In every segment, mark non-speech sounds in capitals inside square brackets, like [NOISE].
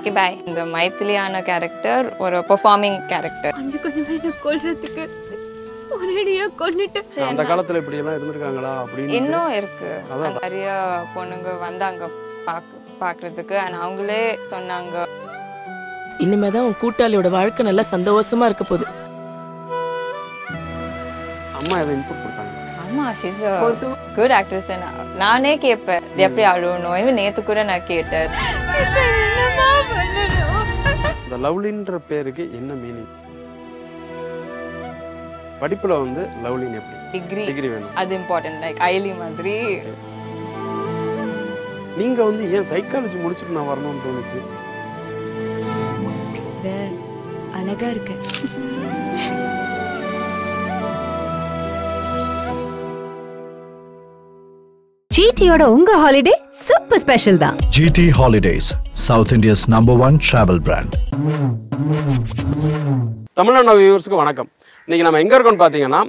Okay bye இந்த மைத்திலியான character ஒரு பெர்ஃபார்மிங் கேரக்டர் கொஞ்சம் கொஞ்சமா என்ன கொன்னுட்டு அந்த காலத்துல இப்படி எல்லாம் இருந்திருக்காங்களா அப்படின்னு இன்னும் இருக்கு. நிறைய பொண்ணுங்க வந்தாங்க பாக்கு பார்க்கறதுக்கு அண்ட் அவங்களே சொன்னாங்க. இனிமேதான் உன் கூட்டாளியோட வாழ்க்கை நல்லா சந்தோஷமா இருக்க போகுது. அம்மா எதை இன்புட் கொடுத்தாங்க. ஆமா ஷீஸ் குட் ஆக்ட்ரஸ் நானே கேட்பேன் இது எப்படி அழுவணும்? நேத்து கூட நான் கேட்டேன். இந்த லவ்லின்ற பேருக்கு என்ன மீனிங் படிப்புல வந்து லவ்லின் எப்படி? டிகிரி டிகிரி வேணும். அது இம்பார்ட்டன்ட் லைக் ஐலி மாதிரி. நீங்க வந்து ஏன் சைக்காலஜி முடிச்சுட்டு நான் வரணும்னு தோணுச்சு? அழகா இருக்கு. ஜிடியோட உங்க ஹாலிடே சூப்பர் ஸ்பெஷல் தான். GT Holidays, South India's number one travel brand. Tamil Nadu வியூவர்ஸ்க்கு வணக்கம். இன்னைக்கு நம்ம எங்க இருக்கோம்னு பார்த்தீங்கன்னா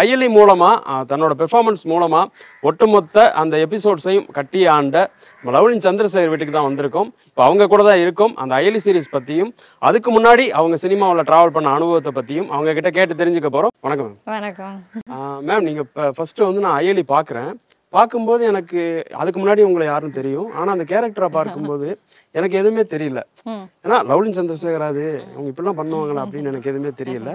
அயலி மூலமா ஆஹ், தன்னோட பெர்ஃபார்மன்ஸ் மூலமா ஒட்டுமொத்த அந்த எபிசோட்ஸையும் கட்டி ஆண்ட லவ்லின் சந்திரசேகர் வீட்டுக்கு தான் வந்திருக்கோம். இப்போ அவங்க கூட தான் இருக்கோம். அந்த அயலி சீரிஸ் பத்தியும் அதுக்கு முன்னாடி அவங்க சினிமாவில் டிராவல் பண்ண அனுபவத்தை பத்தியும் அவங்க கிட்ட கேட்டு தெரிஞ்சுக்க போறோம். வணக்கம் வணக்கம். மேம் நீங்க ஃபர்ஸ்ட் வந்து நான் அயலி பார்க்குறேன் பார்க்கும்போது எனக்கு அதுக்கு முன்னாடி உங்களை யாரும் தெரியும். ஆனால் அந்த கேரக்டரை பார்க்கும்போது எனக்கு எதுவுமே தெரியல. ஏன்னா லவ்லின் சந்திரசேகர் அது அவங்க இப்படிலாம் பண்ணுவாங்களா அப்படின்னு எனக்கு எதுவுமே தெரியல.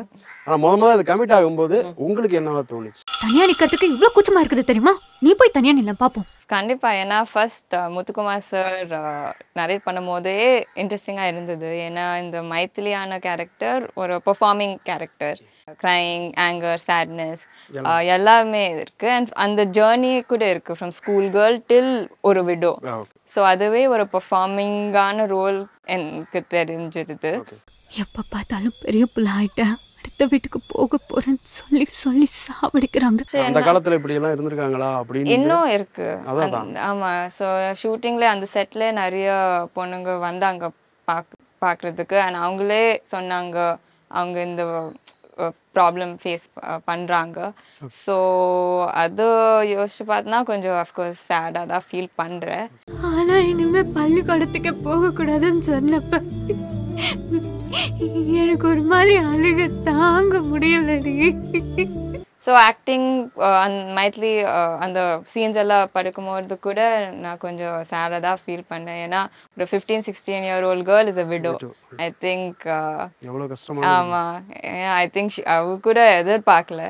ஆனா முத முதல்ல அது கமிட் ஆகும்போது உங்களுக்கு என்னவா தோணுச்சு? தனியா நிக்கிறதுக்கு இவ்ளோ கூச்சமா இருக்குது தெரியுமா? நீ போய் தனியா நில்ல பாப்போம். கண்டிப்பா. ஏன்னா ஃபர்ஸ்ட் முத்துக்குமார் சார் நரேட் பண்ணும் போதே இன்ட்ரெஸ்டிங்காக இருந்தது. ஏன்னா இந்த மைத்திலியான கேரக்டர் ஒரு performing character crying anger sadness எல்லாமே. இருக்கு. அண்ட் அந்த ஜேர்னி கூட இருக்கு. ஃப்ரம் ஸ்கூல் கேர்ள் டில் ஒரு விடோ. ஸோ அதுவே ஒரு பெர்ஃபார்மிங்கான ரோல் எனக்கு தெரிஞ்சிருது. எப்ப பார்த்தாலும் பெரிய புள்ள ஆயிட்டேன் அடுத்த வீட்டுக்கு போக போறேன்னு சொல்லி சொல்லி சாவடிக்கிறாங்க. அந்த காலத்துல இப்படி எல்லாம் இருந்திருக்காங்களா அப்படின்னு இன்னும் இருக்கு. ஆமா. ஸோ ஷூட்டிங்ல அந்த செட்ல நிறைய பொண்ணுங்க வந்தாங்க பாக் பார்க்கறதுக்கு அண்ட் அவங்களே சொன்னாங்க அவங்க இந்த ப்ராப்ளம் ஃபேஸ் பண்றாங்க. ஸோ அது யோசிச்சு பார்த்தனா கொஞ்சம் அஃப்கோர்ஸ் சேடாக தான் ஃபீல் பண்றேன். ஆனா இனிமே பள்ளிக்கூடத்துக்கு போக கூடாதுன்னு சொன்னப்ப எனக்கு ஒரு மாதிரி அழுக தாங்க முடியலடி. ஸோ ஆக்டிங் மைத்லி அந்த சீன்ஸ் எல்லாம் படிக்கும்போது கூட நான் கொஞ்சம் சேடாக தான் ஃபீல் பண்ணேன் ஏன்னா ஒரு fifteen sixteen year old girl is a widow I think எவ்வளவு கஷ்டமா ஆமா. ஐ திங்க் அவ கூட எதிர்பார்க்கல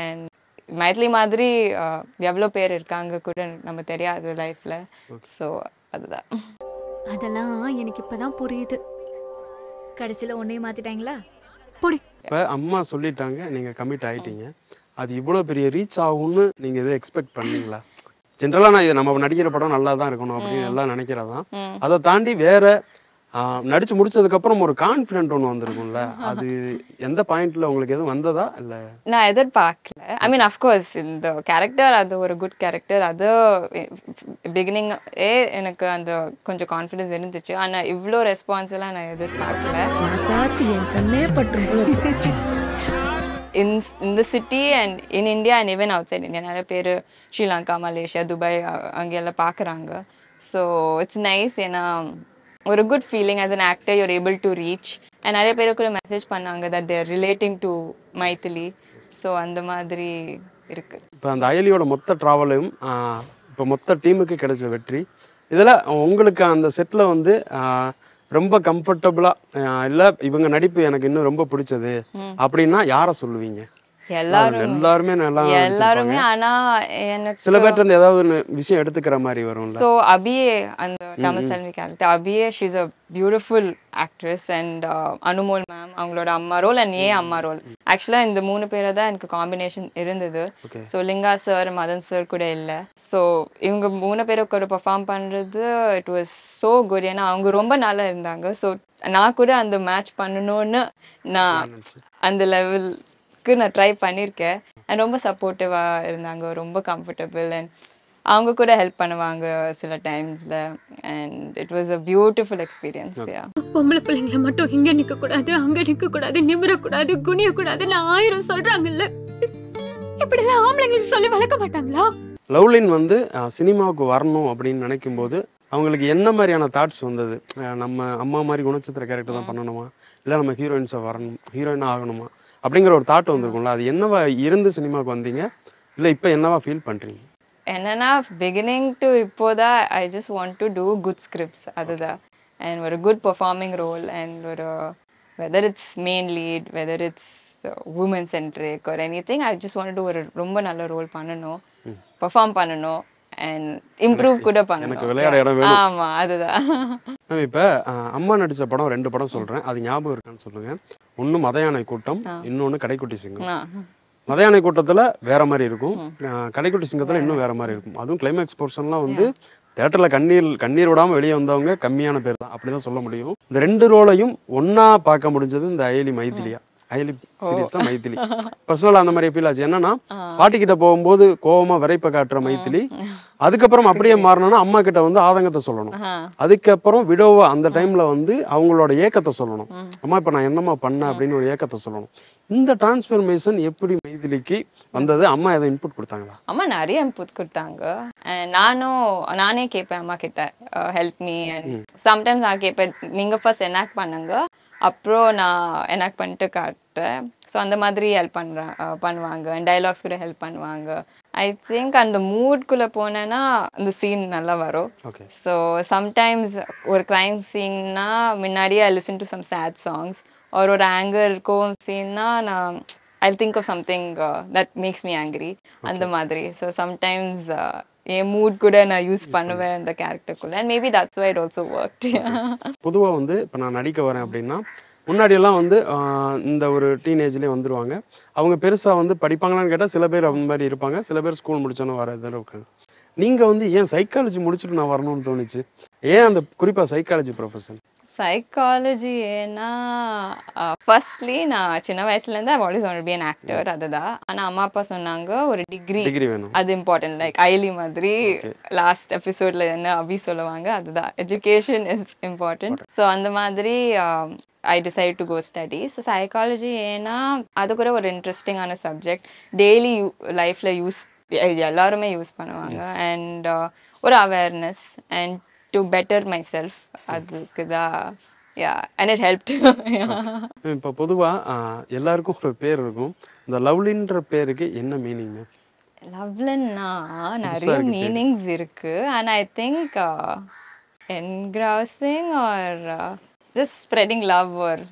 அண்ட் மைத்லி மாதிரி uh, எவ்வளோ பேர் இருக்காங்க கூட நம்ம தெரியாது லைஃப்ல ஸோ அதுதான். அதெல்லாம் எனக்கு இப்பதான் புரியுது. கடைசியில உன்னையும் மாத்திட்டாங்களா? போடி இப்ப அம்மா சொல்லிட்டாங்க நீங்க கமிட் ஆயிட்டீங்க. அது இவ்வளவு பெரிய ரீச் ஆகும்னு நீங்க எதை எக்ஸ்பெக்ட் பண்ணீங்களா? ஜென்ரலா நான் இது நம்ம நடிக்கிற படம் நல்லா தான் இருக்கணும் அப்படின்னு எல்லாம் நினைக்கிறதான் அதை தாண்டி வேற நடிச்சு முடிச்சதுக்கு அப்புறம் ஒரு கான்பிடென்ட் ஒன்று வந்திருக்கும்ல? அது எந்த பாயிண்ட்ல உங்களுக்கு எதுவும் வந்ததா? இல்ல? நான் எதிர்பார்க்கல. ஐ மீன் அஃப்கோர்ஸ் இந்த கேரக்டர் அது ஒரு குட் கேரக்டர் அது பிகினிங் ஏ எனக்கு அந்த கொஞ்சம் கான்ஃபிடன்ஸ் இருந்துச்சு. ஆனா இவ்வளோ ரெஸ்பான்ஸ் எல்லாம் நான் எதிர்பார்க்கல. இன் இந்த city and in India and even outside India நிறைய பேர் ஸ்ரீலங்கா மலேசியா துபாய் அங்கெல்லாம் பார்க்குறாங்க ஸோ இட்ஸ் நைஸ் ஏன்னா ஒரு good feeling as an actor you're able to reach and நிறைய பேர் கூட மெசேஜ் பண்ணாங்க that they're relating to Maithili so அந்த மாதிரி இருக்கு. இப்போ அந்த அயலியோட மொத்த ட்ராவலையும் இப்போ மொத்த டீமுக்கு கிடைச்ச வெற்றி. இதில் உங்களுக்கு அந்த செட்டில் வந்து ரொம்ப கம்ஃபர்டபுளாக இல்லை இவங்க நடிப்பு எனக்கு இன்னும் ரொம்ப பிடிச்சது. அப்படின்னா யாரை சொல்லுவீங்க? எல்லாரும் எல்லாருமே நல்லா எல்லாருமே. ஆனா எனக்கு சில பேர்ட்ட இருந்து ஏதாவது ஒன்று விஷயம் எடுத்துக்கிற மாதிரி வரும்ல. ஸோ அபியே அந்த Tamil Selvi character அபியே she's a beautiful actress and Anumol ma'am அவங்களோட அம்மா ரோல் அண்ட் ஏ அம்மா ரோல் ஆக்சுவலாக இந்த மூணு பேரை தான் எனக்கு காம்பினேஷன் இருந்தது. So Linga sir Madan sir கூட இல்லை. ஸோ இவங்க மூணு பேரும் கூட பெர்ஃபார்ம் பண்ணுறது இட் வாஸ் ஸோ குட் ஏன்னா அவங்க ரொம்ப நல்லா இருந்தாங்க. ஸோ நான் கூட அந்த மேட்ச் பண்ணணும்னு நான் அந்த லெவலுக்கு நான் ட்ரை பண்ணியிருக்கேன் அண்ட் ரொம்ப சப்போர்ட்டிவாக இருந்தாங்க. ரொம்ப கம்ஃபர்டபுள் அண்ட் அவங்க கூட ஹெல்ப் பண்ணுவாங்க சில டைம்ஸில் and it was a beautiful experience பொம்பளை பிள்ளைங்கள மட்டும் இங்க நிக்க கூடாது அங்க நிக்க கூடாது நிமிர கூடாது குனிய கூடாதுன்னு ஆயிரம் சொல்றாங்கல்ல. இப்படி எல்லாம் ஆம்பளைங்களுக்கு சொல்லி வளர்க்க மாட்டாங்களா? லவ்லின் வந்து சினிமாவுக்கு வரணும் அப்படின்னு நினைக்கும் போது அவங்களுக்கு என்ன மாதிரியான தாட்ஸ் வந்தது? நம்ம அம்மா மாதிரி குணச்சித்திர கேரக்டர் தான் பண்ணணுமா? இல்லை நம்ம ஹீரோயின்ஸை வரணும் ஹீரோயினாக ஆகணுமா? அப்படிங்கிற ஒரு தாட் வந்திருக்கும்ல. அது என்னவா இருந்து சினிமாவுக்கு வந்தீங்க? இல்லை இப்போ என்னவா ஃபீல் பண்ணுறீங்க என்னன்னா பிகினிங் டு இப்போதான் I just want to do good scripts அதுதான் அண்ட் ஒரு குட் பெர்ஃபார்மிங் ரோல் அண்ட் ஒரு whether it's main lead whether it's woman centric ஒரு anything I just want to ஒரு ரொம்ப நல்ல ரோல் பண்ணணும். பெர்ஃபார்ம் பண்ணணும். அண்ட் இம்ப்ரூவ் கூட எனக்கு விளையாட இடம் வேணும். ஆமா அதுதான். மேம் இப்போ அம்மா நடித்த படம் ரெண்டு படம் சொல்கிறேன் அது ஞாபகம் இருக்கான்னு சொல்லுங்கள் ஒன்று மதையானை கூட்டம் இன்னொன்று கடைக்குட்டி சிங்கம். மதையானை கூட்டத்தில் வேற மாதிரி இருக்கும். கடைக்குட்டி சிங்கத்தில் இன்னும் வேற மாதிரி இருக்கும். அதுவும் கிளைமேக்ஸ் போர்ஷன்லாம் வந்து தேட்டரில் கண்ணீர் கண்ணீர் விடாமல் வெளியே வந்தவங்க கம்மியான பேர் தான். அப்படி தான் சொல்ல முடியும். இந்த ரெண்டு ரோலையும் ஒன்றா பார்க்க முடிஞ்சது இந்த அயலி மைதிலியா அயலி சீரியஸ்ல மைதிலி. பர்சனலாக அந்த மாதிரி ஃபீல் ஆச்சு. என்னன்னா பாட்டிக்கிட்ட போகும்போது கோவமா விரைப்ப காட்டுற மைதிலி அதுக்கப்புறம் அப்படியே மாறணும்னா அம்மா கிட்ட வந்து ஆதங்கத்தை சொல்லணும். அதுக்கப்புறம் விடோவா அந்த டைம்ல வந்து அவங்களோட ஏக்கத்தை சொல்லணும். அம்மா இப்ப நான் என்னம்மா பண்ணேன் அப்படின்னு ஒரு ஏக்கத்தை சொல்லணும். இந்த டிரான்ஸ்ஃபர்மேஷன் எப்படி மைதிலிக்கு வந்தது? அம்மா எதை இன்புட் கொடுத்தாங்களா? அம்மா நிறைய இன்புட் கொடுத்தாங்க. நானும் நானே கேட்பேன் அம்மா கிட்ட ஹெல்ப் மீ. அண்ட் சம்டைம்ஸ் நான் கேட்பேன் நீங்க ஃபர்ஸ்ட் எனாக்ட் பண்ணுங்க. அப்புறம் நான் எனாக்ட் பண்ணிட்டு காட்டுறேன். ஸோ அந்த மாதிரி ஹெல்ப் பண்ணுறேன் பண்ணுவாங்க. டைலாக்ஸ் கூட ஹெல்ப் பண்ணுவாங்க. ஐ திங்க் அந்த மூட்குள்ளே போனேன்னா அந்த சீன் நல்லா வரும். ஸோ சம்டைம்ஸ் ஒரு க்ரைம் சீன்னா முன்னாடியே I listen to some sad songs ஒரு ஒரு ஆங்கர் இருக்கும் சீன்னா நான் I think of something that makes me angry அந்த மாதிரி. ஸோ சம்டைம்ஸ் என் மூட் கூட நான் யூஸ் பண்ணுவேன் அந்த கேரக்டருக்குள்ள and maybe that's why it also work பொதுவா வந்து இப்போ நான் நடிக்க வரேன் அப்படின்னா முன்னாடியெல்லாம் வந்து இந்த ஒரு டீனேஜ்லேயே வந்துருவாங்க. அவங்க பெருசா வந்து படிப்பாங்களான்னு கேட்டால் சில பேர் அந்த மாதிரி இருப்பாங்க. சில பேர் ஸ்கூல் முடிச்சோன்னு வர இருக்காங்க. நீங்க வந்து ஏன் சைக்காலஜி முடிச்சுட்டு நான் வரணும்னு தோணுச்சு? ஏன் அந்த குறிப்பா சைக்காலஜி ப்ரொஃபஷன் சைக்காலஜி ஏன்னா ஃபர்ஸ்ட்லி நான் சின்ன வயசுலேருந்து I always want be an actor அதுதான். ஆனால் அம்மா அப்பா சொன்னாங்க ஒரு டிகிரி டிகிரி வேணும். அது இம்பார்ட்டன்ட் லைக் ஐலி மாதிரி லாஸ்ட் எபிசோட்ல என்ன அபி சொல்லுவாங்க அதுதான். எஜுகேஷன் இஸ் இம்பார்ட்டன்ட் ஸோ அந்த மாதிரி I decide to go study so psychology ஏன்னா அது கூட ஒரு இன்ட்ரெஸ்டிங்கான சப்ஜெக்ட் டெய்லி லைஃப்ல யூஸ் எல்லாருமே யூஸ் பண்ணுவாங்க. அண்ட் ஒரு awareness and to better myself அதுக்கு தான் யா அண்ட் இட் ஹெல்ப் இப்போ பொதுவா ஆஹ், எல்லாருக்கும் ஒரு பேர் இருக்கும். இந்த லவ்லின்ற பேருக்கு என்ன மீனிங் லவ்லன்னா நிறைய மீனிங்ஸ் இருக்கு. And I think engrossing or just spreading love or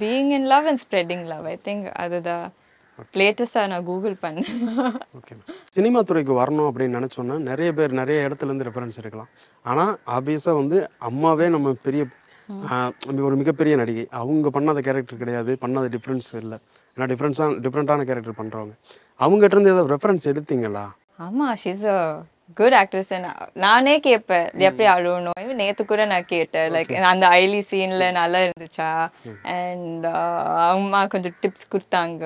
being in love and spreading love I think அதுதான் லேட்டஸ்டாக நான் கூகுள் பண்ணேன். ஓகே சினிமா துறைக்கு வரணும் அப்படின்னு நினச்சோன்னா நிறைய பேர் நிறைய இடத்துல இருந்து ரெஃபரன்ஸ் எடுக்கலாம். ஆனால் ஆப்வியஸாக வந்து அம்மாவே நம்ம பெரிய ஒரு மிகப்பெரிய நடிகை. அவங்க பண்ணாத கேரக்டர் கிடையாது பண்ணாத டிஃப்ரென்ஸ் இல்லை. ஏன்னா டிஃப்ரென்ஸான டிஃப்ரெண்ட்டான கேரக்டர் பண்ணுறவங்க அவங்ககிட்ட இருந்து ஏதாவது ரெஃபரன்ஸ் எடுத்தீங்களா? ஆமா ஷீஸ் அ குட் ஆக்ட்ரஸ் நானே கேட்பேன் எப்படி அழுவணும்? நேத்து கூட நான் கேட்டேன். லைக் அந்த ஐலி சீன்ல நல்லா இருந்துச்சா? அண்ட் அம்மா கொஞ்சம் டிப்ஸ் கொடுத்தாங்க.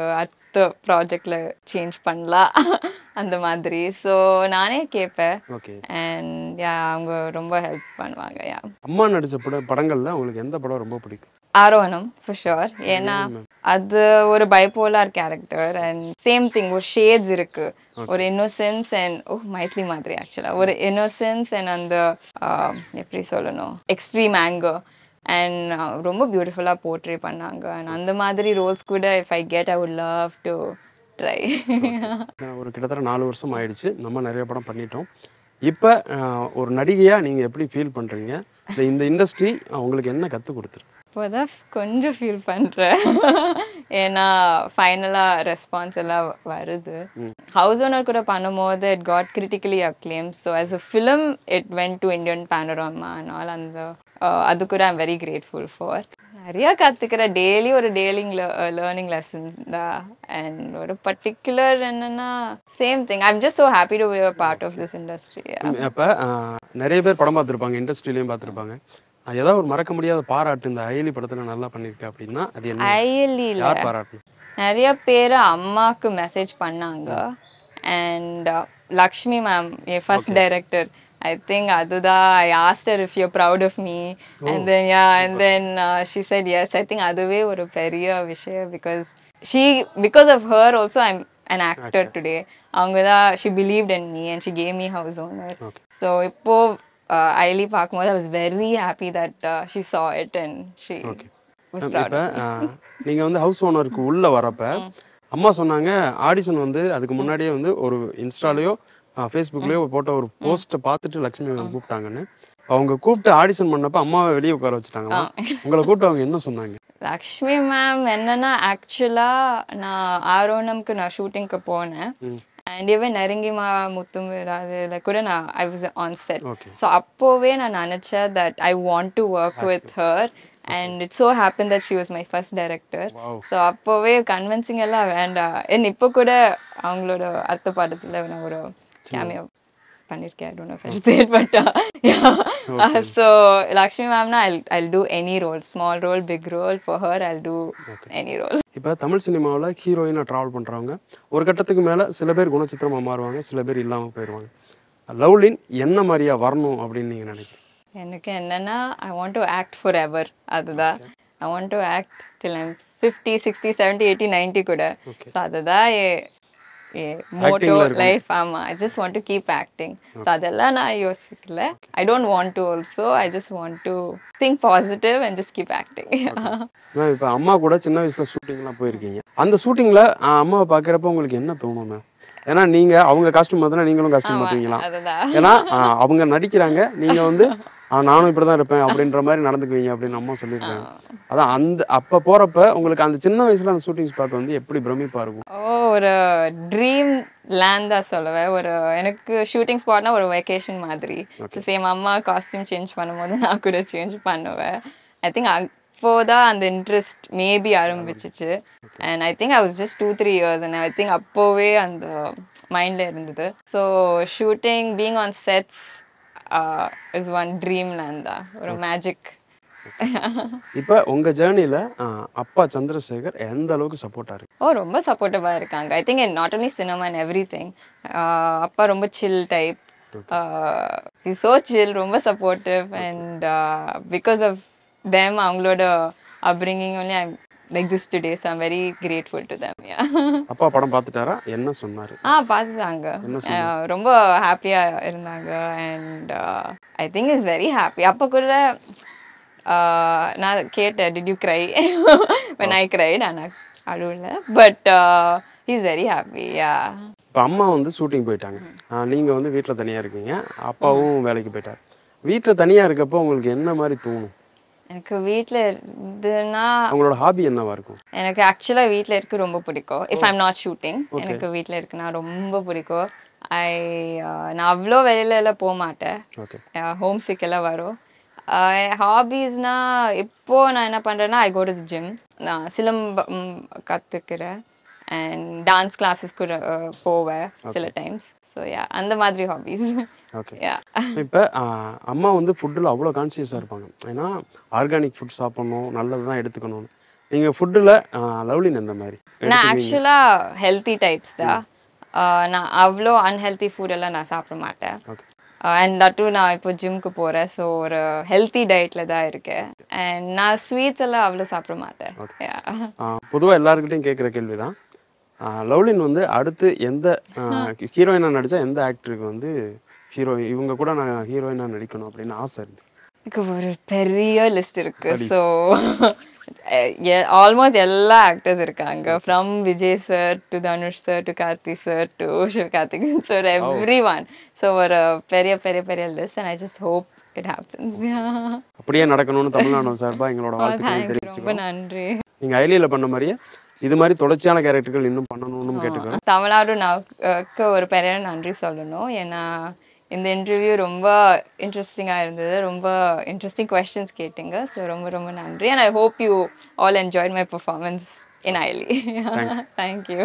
அடுத்த ப்ராஜெக்ட்ல சேஞ்ச் பண்ணலாம். அந்த மாதிரி. ஸோ நானே கேட்பேன் அண்ட் யா அவங்க ரொம்ப ஹெல்ப் பண்ணுவாங்க யா அம்மா நடித்த பட படங்களில் உங்களுக்கு எந்த படம் ரொம்ப பிடிக்கும்? ஆரோனம் ஃபார் ஷுர் ஏன்னா அது ஒரு bipolar character and same thing ஒரு ஷேட்ஸ் இருக்கு. ஒரு இன்னோசென்ஸ் அண்ட் ஓ மைத்லி மாதிரி ஆக்சுவலா ஒரு இன்னோசென்ஸ் அண்ட் அந்த எப்படி சொல்லணும்? எக்ஸ்ட்ரீம் ஆங்கர் அண்ட் ரொம்ப பியூட்டிஃபுல்லாக போர்ட்ரே பண்ணாங்க. அண்ட் அந்த மாதிரி ரோல்ஸ் கூட if I get I would love to try ஒரு கிட்டத்தட்ட நாலு வருஷம் ஆயிடுச்சு. நம்ம நிறைய படம் பண்ணிட்டோம். இப்போ ஒரு நடிகையாக நீங்கள் எப்படி ஃபீல் பண்ணுறீங்க இந்த இண்டஸ்ட்ரி உங்களுக்கு என்ன கற்றுக் கொடுத்துருக்கு? இப்போதான் கொஞ்சம் ஃபீல் பண்ணுறேன் [LAUGHS] ஏன்னா ஃபைனலாக ரெஸ்பான்ஸ் எல்லாம் வருது. ஹவுஸ் ஓனர் கூட பண்ணும்போது it got critically acclaim so as a film it went to Indian Panorama அதனால அந்த அது கூட ஐம் வெரி கிரேட்ஃபுல் ஃபார் நிறைய கற்றுக்கிற டெய்லி ஒரு டெய்லிங் லேர்னிங் லெசன்ஸ் தான் அண்ட் ஒரு பர்டிகுலர் என்னன்னா same thing I'm just so happy to part of this industry அப்போ நிறைய பேர் படம் பார்த்துருப்பாங்க இண்டஸ்ட்ரியிலையும் பார்த்துருப்பாங்க. அது ஏதாவது ஒரு மறக்க முடியாத பாராட்டு இந்த அயலி படத்தில் நல்லா பண்ணியிருக்கேன் அப்படின்னா அது என்ன? ஐஎல்இல யார் பாராட்டணும் நிறைய பேர் அம்மாக்கு மெசேஜ் பண்ணாங்க. அண்ட் லக்ஷ்மி மேம் என் ஃபர்ஸ்ட் டைரக்டர் ஐ திங்க் அதுதான். I asked her if you proud of me and then yeah and then she said yes I think அதுவே ஒரு பெரிய விஷயம் because she because of her also I'm an actor today அவங்க தான் she believed in me and she came me house owner so இப்போ ஐலி பார்க்கும்போது I was very happy that she saw it and she was proud இப்போ நீங்க வந்து house ஓனருக்கு உள்ள வரப்ப [LAUGHS] அம்மா சொன்னாங்க ஆடிஷன் வந்து அதுக்கு முன்னாடியே வந்து ஒரு இன்ஸ்டாலயோ ஃபேஸ்புக்லயோ போட்ட ஒரு போஸ்ட்டை பார்த்துட்டு லட்சுமி வந்து கூப்பிட்டாங்கன்னு. அவங்க கூப்பிட்டு ஆடிஷன் பண்ணப்ப அம்மாவை வெளியே உட்கார வச்சுட்டாங்களா உங்களை கூப்பிட்டு அவங்க என்ன சொன்னாங்க? லக்ஷ்மி மேம் என்னன்னா ஆக்சுவலா நான் ஆரோனம்க்கு நான் ஷூட்டிங்க்கு போனேன். அண்ட் இவன் நெருங்கிமா முத்தும் அதுல கூட நான் I was on set. So அப்போவே நான் நினச்சேன் that I want to work with her and it's so happen that she was my first director so அப்போவே கன்வின்சிங் எல்லாம் வேண்டாம். என் இப்போ கூட அவங்களோட அர்த்த படத்தில் நான் ஒரு கேமியோ பண்ணியிருக்கேன் I don't know if but so Lakshmi மேம்னா I I'll do any role small role big role for her I'll do any role இப்போ தமிழ் சினிமாவில் ஹீரோயினாக ட்ராவல் பண்ணுறவங்க ஒரு கட்டத்துக்கு மேலே சில பேர் குணச்சித்திரமா மாறுவாங்க சில பேர் இல்லாமல் போயிடுவாங்க லவ்லின் என்ன மாதிரியா வரணும் அப்படின்னு நீங்கள் நினைக்கிறீங்க? எனக்கு என்னன்னா I want to act forever அதுதான் I want to act till I'm fifty sixty seventy eighty ninety கூட. ஸோ அதுதான் மோட்டோ. லைஃப் ஆமா. I just want to keep acting so அதெல்லாம் நான் யோசிக்கல. I don't want to also I just want to think positive and just keep acting இப்போ அம்மா கூட சின்ன வயசில் ஷூட்டிங்லாம் போயிருக்கீங்க. அந்த ஷூட்டிங்கில் அம்மாவை பார்க்குறப்ப உங்களுக்கு என்ன தோணும் மேம் ஏன்னா நீங்கள் அவங்க காஸ்டியூம் பார்த்தா நீங்களும் காஸ்டியூம் அதுதான். ஏன்னா அவங்க நடிக்கிறாங்க. நீங்கள் வந்து நானும் இப்படி தான் இருப்பேன் அப்படின்ற மாதிரி நடந்துக்குவீங்க அப்படின்னு அம்மா சொல்லியிருக்காங்க. அதான் அந்த அப்போ போகிறப்ப உங்களுக்கு அந்த சின்ன வயசில் அந்த ஷூட்டிங் ஸ்பாட் வந்து எப்படி பிரமிப்பாக இருக்கும்? ஓ ஒரு ட்ரீம் லேண்ட் தான் சொல்லுவேன் ஒரு எனக்கு ஷூட்டிங் ஸ்பாட்னா ஒரு வெக்கேஷன் மாதிரி. சேம் அம்மா காஸ்டியூம் சேஞ்ச் பண்ணும்போது நான் கூட சேஞ்ச் பண்ணுவேன் ஐ திங்க் அப்போதான் அந்த இன்ட்ரெஸ்ட் மேபி ஆரம்பிச்சிச்சு. And I think I was just two three years and I think அப்போவே அந்த மைண்டில் இருந்தது. So shooting being on sets is one dream land தான் ஒரு மேஜிக் இப்போ உங்கள் ஜேர்னியில் அப்பா சந்திரசேகர் எந்த அளவுக்கு சப்போர்ட்டாக இருக்கு? ஓ ரொம்ப சப்போர்ட்டிவாக இருக்காங்க. I think not only cinema and everything அப்பா ரொம்ப சில் டைப் சி ஸோ சில் ரொம்ப supportive and because of them அவங்களோட upbringing only I'm like this today so I'm very grateful to them yeah அப்பா படம் பார்த்துட்டாரா? என்ன சொன்னார்? ஆ பார்த்துதாங்க அஹ், ரொம்ப ஹாப்பியாக இருந்தாங்க and I think is very happy அப்போ கூட நான் கேட்டேன் did you cry when I cried ஆனால் அழுவல. But is very happy yeah இப்போ அம்மா வந்து ஷூட்டிங் போயிட்டாங்க. நீங்கள் வந்து வீட்டில் தனியாக இருக்கீங்க. அப்பாவும் வேலைக்கு போயிட்டார். வீட்டில் தனியாக இருக்கப்போ உங்களுக்கு என்ன மாதிரி தோணும்? எனக்கு வீட்டில் இருந்துன்னா அவங்களோட ஹாபி என்னவா இருக்கும்? எனக்கு ஆக்சுவலாக வீட்டில் இருக்க ரொம்ப பிடிக்கும். இஃப் ஐம் நாட் ஷூட்டிங் எனக்கு வீட்டில் இருக்குன்னா ரொம்ப பிடிக்கும். ஐ நான் அவ்வளோ வெளியில எல்லாம் போக மாட்டேன். ஹோம் சிக் எல்லாம் வரும். ஹாபீஸ்னா இப்போ நான் என்ன பண்ணுறேன்னா ஐ கோ டு ஜிம் நான் சிலம்பம் கற்றுக்கிறேன் அண்ட் டான்ஸ் கிளாஸஸ் கூட uh, போவேன் சில டைம்ஸ் ஸோ யா அந்த மாதிரி ஹாபீஸ் ஓகே யா இப்போ அம்மா வந்து ஃபுட்டில் அவ்வளோ கான்சியஸாக இருப்பாங்க. ஏன்னா ஆர்கானிக் ஃபுட் சாப்பிடணும் நல்லது தான் எடுத்துக்கணும்னு நீங்கள் ஃபுட்டில் லவ்லின் எந்த மாதிரி? நான் ஆக்சுவலாக ஹெல்த்தி டைப்ஸ் தான். நான் அவ்வளோ அன்ஹெல்த்தி ஃபுட் எல்லாம் நான் சாப்பிட மாட்டேன். அண்ட் தட்டு நான் இப்போ ஜிம்க்கு போகிறேன் ஸோ ஒரு ஹெல்த்தி டயட்டில் தான் இருக்கேன். அண்ட் நான் ஸ்வீட்ஸ் எல்லாம் அவ்வளோ சாப்பிட மாட்டேன். பொதுவாக எல்லாருக்கிட்டையும் கேட்குற கேள்வி தான் லவ்லின் வந்து அடுத்து எந்த ஹீரோயினாக நடித்தா எந்த ஆக்டருக்கு வந்து ஹீரோ இவங்க கூட நான் ஹீரோயினாக நடிக்கணும் அப்படின்னு ஆசை இருந்து எனக்கு ஒரு பெரிய லிஸ்ட் இருக்கு. ஸோ ஆல்மோஸ்ட் எல்லா ஆக்டர்ஸ் இருக்காங்க. From Vijay sir to Dhanush sir to Karthi sir to Sivakarthikeyan sir everyone so ஒரு பெரிய பெரிய பெரிய list and I just hope it happens அப்படியே நடக்கணும்னு தமிழ்நாடு சார்பாக எங்களோட வாழ்த்துக்களை தேங்க்யூ ரொம்ப தெரிவிச்சுக்கிறோம். நன்றி. நீங்கள் ஐலியில் பண்ண மாதிரியே இது மாதிரி தொடர்ச்சியான கேரக்டர்கள் இன்னும் பண்ணணும்னு கேட்டுக்கிறோம். தமிழ்நாடு நாக்கு ஒரு பெரிய நன்றி சொல்லணும். ஏன்னா இந்த இன்டர்வியூ ரொம்ப இன்ட்ரெஸ்டிங்காக இருந்தது. ரொம்ப இன்ட்ரெஸ்டிங் கொஸ்டின்ஸ் கேட்டீங்க. ஸோ ரொம்ப ரொம்ப நன்றி. And I hope you all enjoyed my performance in Ayali thank you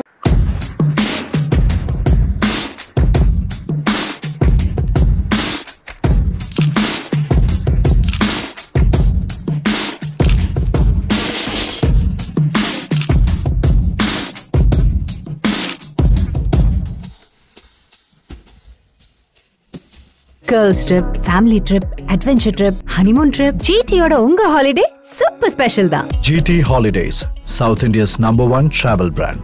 girls trip family trip adventure trip honeymoon trip ஜிடியோட உங்க ஹாலிடே சூப்பர் ஸ்பெஷல் தான் GT Holidays, South India's number one travel brand.